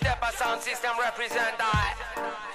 stepper sound system represent I.